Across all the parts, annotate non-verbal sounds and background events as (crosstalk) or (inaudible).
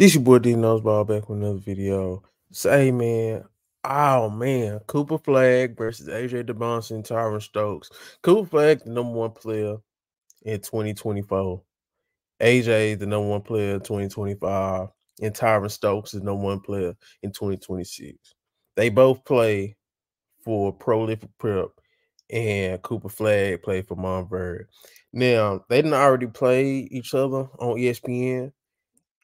This your boy D Noseball back with another video. Say man, oh man, Cooper Flagg versus AJ Dybantsa and Tyran Stokes. Cooper Flagg, the number one player in 2024. AJ, the number one player in 2025, and Tyran Stokes is number one player in 2026. They both play for Prolific Prep, and Cooper Flagg played for Montverde. Now they didn't already play each other on ESPN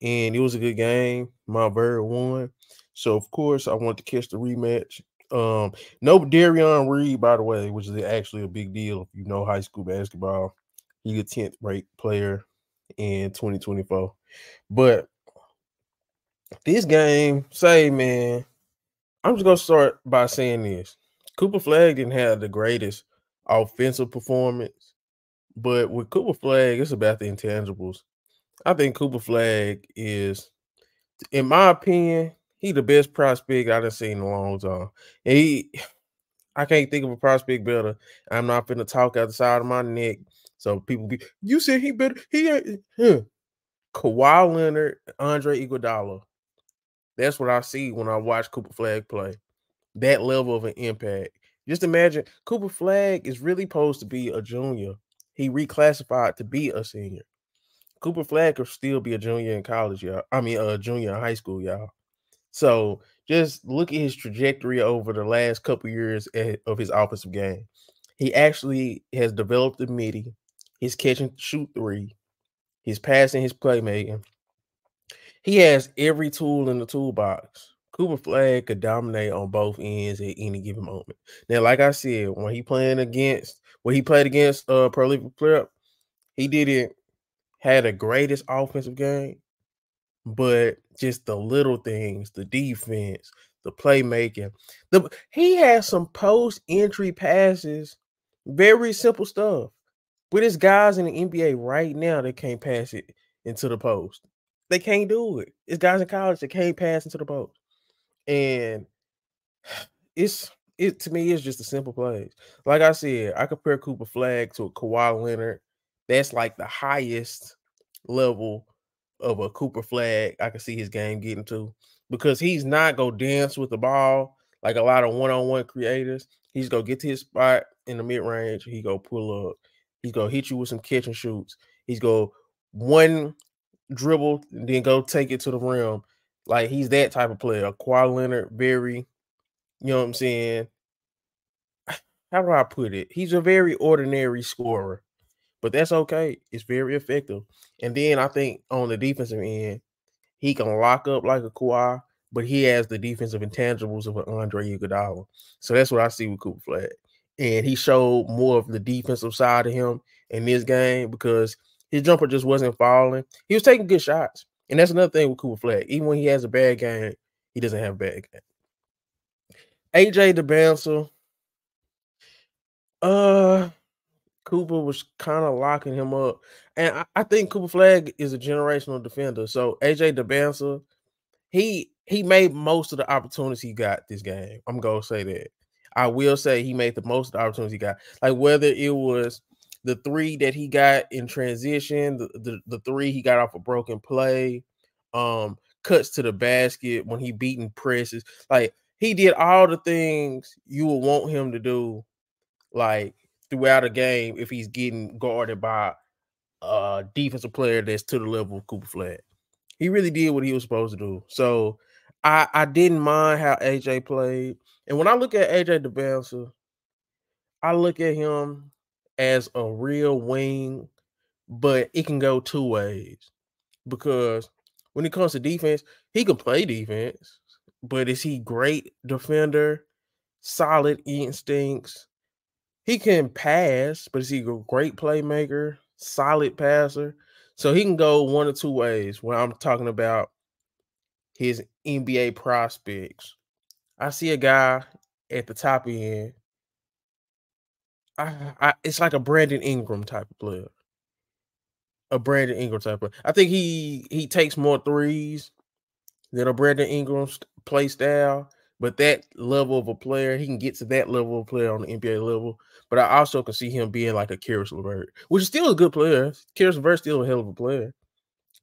and it was a good game. Montverde won. So of course I wanted to catch the rematch. Um, no Darian Reed, by the way, which is actually a big deal if you know high school basketball. He's a 10th ranked player in 2024. But this game, say man, I'm just gonna start by saying this. Cooper Flagg didn't have the greatest offensive performance, but with Cooper Flagg, it's about the intangibles. I think Cooper Flagg is, in my opinion, he the best prospect I've seen in a long time. And he, I can't think of a prospect better. I'm not finna talk out the side of my neck. So people be, you said he better, he ain't, huh. Kawhi Leonard, Andre Iguodala. That's what I see when I watch Cooper Flagg play. That level of an impact. Just imagine Cooper Flagg is really supposed to be a junior. He reclassified to be a senior. Cooper Flagg could still be a junior in college, y'all. I mean, a junior in high school, y'all. So just look at his trajectory over the last couple years of his offensive game. He actually has developed the midi, his catch and shoot three, his passing, his playmaking. He has every tool in the toolbox. Cooper Flagg could dominate on both ends at any given moment. Now, like I said, when he playing against when he played against uh Prolific Prep, he did it had the greatest offensive game, but just the little things, the defense, the playmaking. The he has some post entry passes, very simple stuff. But there's guys in the NBA right now that can't pass it into the post. They can't do it. It's guys in college that can't pass into the post. And (sighs) it's it to me, it's just a simple plays. Like I said, I compare Cooper Flagg to a Kawhi Leonard. That's like the highest level of a Cooper Flagg I can see his game getting to because he's not gonna dance with the ball like a lot of one-on-one creators. He's gonna get to his spot in the mid-range. He go pull up. He's gonna hit you with some catch and shoots. He's go one dribble and then go take it to the rim. Like he's that type of player. A Kawhi Leonard, very, you know what I'm saying? (sighs) How do I put it? He's a very ordinary scorer but that's okay. It's very effective. And then I think on the defensive end, he can lock up like a Kawhi, but he has the defensive intangibles of an Andre Iguodala. So that's what I see with Cooper Flagg. And he showed more of the defensive side of him in this game because his jumper just wasn't falling. He was taking good shots. And that's another thing with Cooper Flagg. Even when he has a bad game, he doesn't have a bad game. AJ Dybantsa, uh, Cooper was kind of locking him up. And I, I, think Cooper Flagg is a generational defender. So AJ Dybantsa, he he made most of the opportunities he got this game. I'm gonna say that. I will say he made the most of the opportunities he got. Like whether it was the three that he got in transition, the, the, the three he got off a broken play, um, cuts to the basket when he beating presses. Like he did all the things you would want him to do. Like throughout a game if he's getting guarded by a defensive player that's to the level of Cooper Flagg. He really did what he was supposed to do. So I, I didn't mind how AJ played. And when I look at AJ Dybantsa, I look at him as a real wing, but it can go two ways. Because when it comes to defense, he can play defense, but is he great defender, solid instincts, he can pass, but is he a great playmaker, solid passer? So he can go one or two ways when I'm talking about his NBA prospects. I see a guy at the top end. I, I, it's like a Brandon Ingram type of player. A Brandon Ingram type of. I think he he takes more threes than a Brandon Ingram play style, but that level of a player, he can get to that level of player on the NBA level. But I also can see him being like a Caris LeVert, which is still a good player. Caris LeVert's still a hell of a player.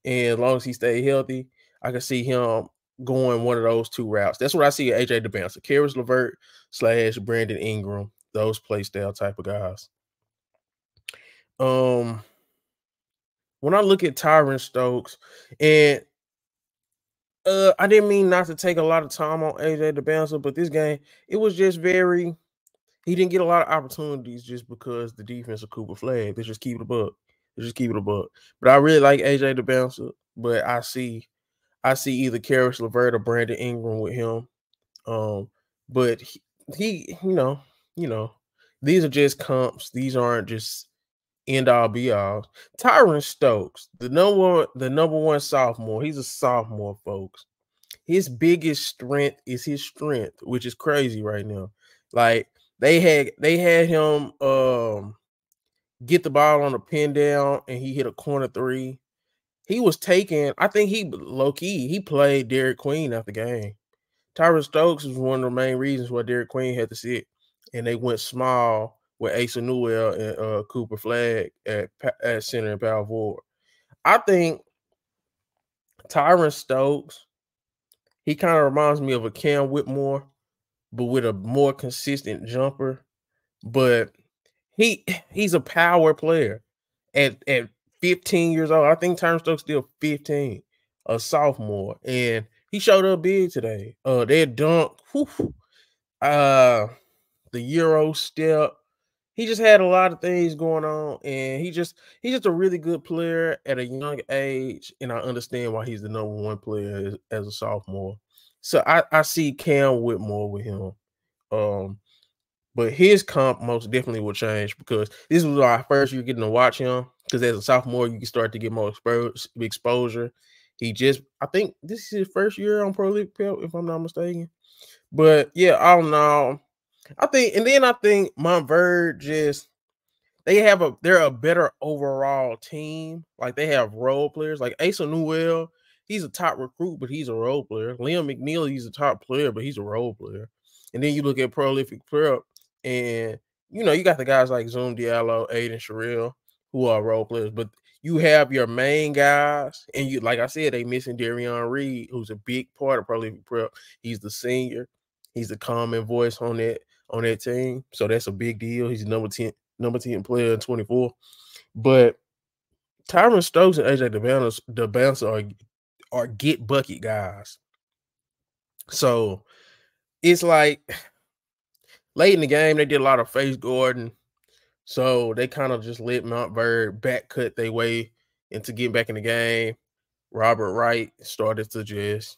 And as long as he stay healthy, I can see him going one of those two routes. That's what I see AJ Dybantsa, Caris LeVert slash Brandon Ingram, those play style type of guys. Um, when I look at Tyran Stokes, and uh, I didn't mean not to take a lot of time on AJ Dybantsa, but this game it was just very. He didn't get a lot of opportunities just because the defense of Cooper Flagg. They just keep it a buck. They just keep it a buck. But I really like AJ Dybantsa. but I see I see either Caris LeVert or Brandon Ingram with him. Um, but he, he, you know, you know, these are just comps. These aren't just end all be all. Tyran Stokes, the number one, the number one sophomore. He's a sophomore, folks. His biggest strength is his strength, which is crazy right now. Like they had they had him um get the ball on a pin down and he hit a corner three he was taking, I think he low key, he played Derek Queen at the game. Tyran Stokes was one of the main reasons why Derek Queen had to sit. And they went small with Asa Newell and uh, Cooper Flagg at, at center and power forward. I think Tyran Stokes, he kind of reminds me of a Cam Whitmore, but with a more consistent jumper. But he (laughs) he's a power player. At at 15 years old. I think Tyran Stokes still 15, a sophomore, and he showed up big today. Uh, that dunk, whew, uh, the Euro step. He just had a lot of things going on, and he just he's just a really good player at a young age, and I understand why he's the number one player as, as a sophomore. So I, I see Cam Whitmore with him. Um, but his comp most definitely will change because this was our first year getting to watch him. Because as a sophomore, you can start to get more exposure. He just, I think this is his first year on Pro League if I'm not mistaken. But yeah, I don't know. I think, and then I think Montverde just they have a they're a better overall team. Like they have role players. Like Asa Newell, he's a top recruit, but he's a role player. Liam McNeil, he's a top player, but he's a role player. And then you look at prolific prep, and you know, you got the guys like Zoom Diallo, Aiden Sherrell, who are role players, but you have your main guys, and you like I said, they missing Darian Reed, who's a big part of Prolific Prep. He's the senior, he's the common voice on that on that team. So that's a big deal. He's number 10, number 10 player in 24. But Tyran Stokes and AJ Dybantsa, Dybantsa are, are get bucket guys. So it's like late in the game, they did a lot of face Gordon. So they kind of just let Montverde back cut their way into getting back in the game. Robert Wright started to just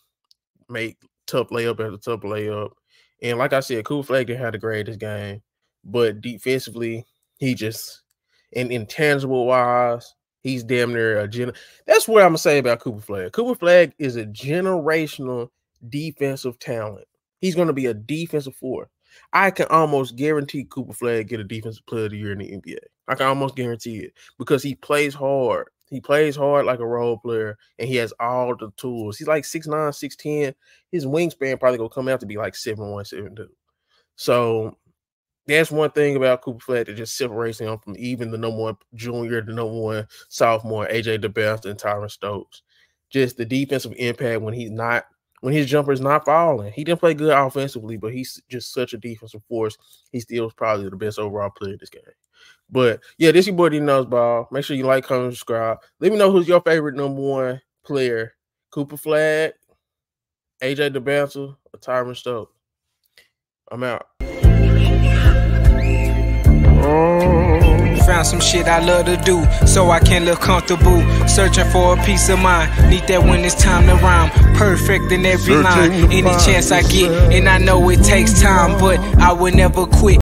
make tough layup after tough layup. And like I said, Cool Flag didn't have the greatest game, but defensively, he just in intangible wise, he's damn near a gen. That's what I'm gonna say about Cooper Flagg. Cooper Flagg is a generational defensive talent. He's gonna be a defensive four. I can almost guarantee Cooper Flagg get a defensive player of the year in the NBA. I can almost guarantee it because he plays hard. He plays hard like a role player, and he has all the tools. He's like 6'9, 6'10. His wingspan probably gonna come out to be like 7'1, 7'2. So that's one thing about Cooper Flagg that just separates him from even the number one junior, the number one sophomore, AJ Dybantsa and Tyran Stokes. Just the defensive impact when he's not when his jumper is not falling. He didn't play good offensively, but he's just such a defensive force. He still is probably the best overall player in this game. But yeah, this your boy D knows ball. Make sure you like, comment, subscribe. Let me know who's your favorite number one player. Cooper Flagg, AJ Dybantsa, or Tyran Stokes. I'm out. Found some shit I love to do, so I can look comfortable. Searching for a peace of mind. Need that when it's time to rhyme. Perfect in every line. Any chance I get, and I know it takes time, but I will never quit.